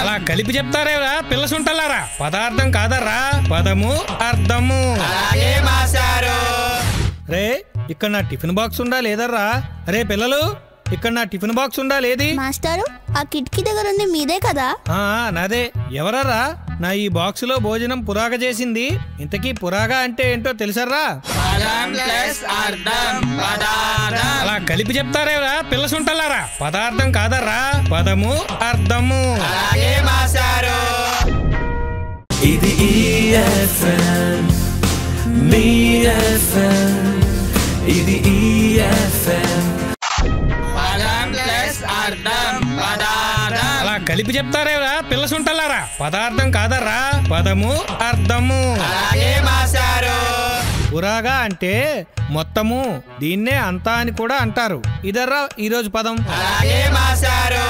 అలా కలిపి చెప్తారేరా పిల్ల సుంటలారా పదార్థం కాదర్రా పదము అర్థము. రే ఇక్కడ నా టిఫిన్ బాక్స్ ఉండా లేదర్రా? రే పిల్లలు ఇక్కడ నా టిఫిన్ బాక్స్ ఉండా లేది? మాస్టారు ఆ కిటికీ దగ్గర ఉంది మీదే కదా? ఆ నాదే. ఎవరరా? నా ఈ బాక్స్లో భోజనం పురాగ చేసింది. ఇంతకీ పురాగా అంటే ఏంటో తెలుసరా కలిపి చెప్తారేరా పిల్ల సుంటలారా పదార్థం కాదర్రా పదము అర్థము. ఇది ఇది EFM పదం ప్లస్ అర్థం పదార్థం. అలా కలిపి చెప్తారేరా పిల్ల సుంటలారా పదార్థం కాదర్రా పదము అర్థము. అలాగే మాస్టారు. పురాగా అంటే మొత్తము దీన్నే అంతా అని కూడా అంటారు. ఇదర్రా ఈరోజు పదం. అలాగే మాస్టారు.